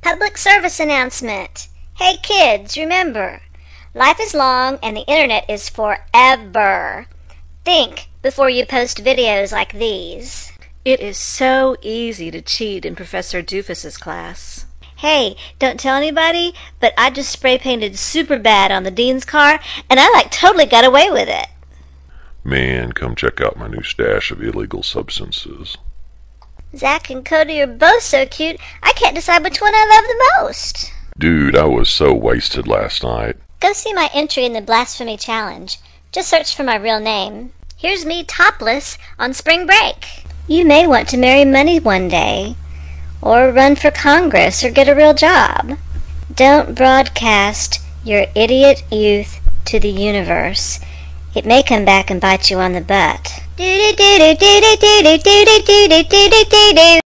Public service announcement. Hey kids, remember, life is long and the internet is forever. Think before you post videos like these. It is so easy to cheat in Professor Doofus's class. Hey, don't tell anybody, but I just spray painted super bad on the dean's car and I like totally got away with it. Man, come check out my new stash of illegal substances. Zach and Cody are both so cute, I can't decide which one I love the most. Dude, I was so wasted last night. Go see my entry in the Blasphemy Challenge. Just search for my real name. Here's me topless on spring break. You may want to marry money one day, or run for Congress, or get a real job. Don't broadcast your idiot youth to the universe. It may come back and bite you on the butt. テレテレテレテレテレテレテレ